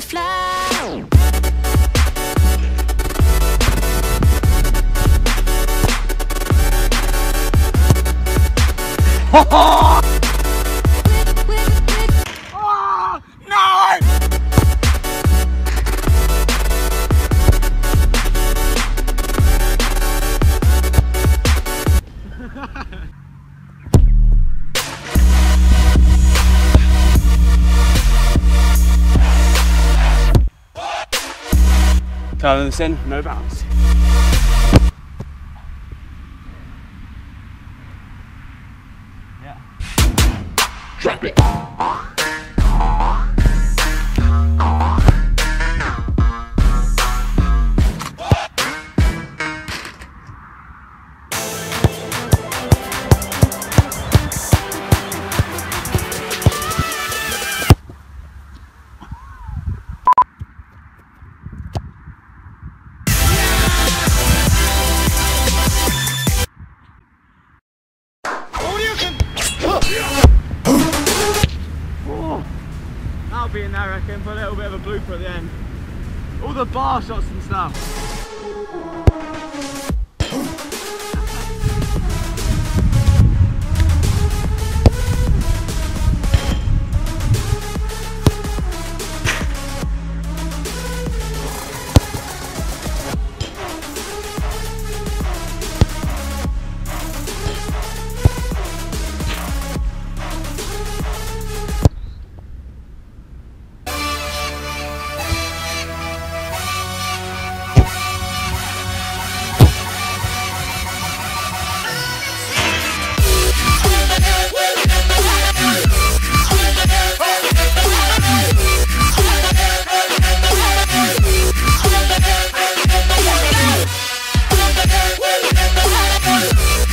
fly. Turning this in, no bounce. Yeah. Drop it. Be in there, I reckon, for a little bit of a blooper at the end. All the bar shots and stuff.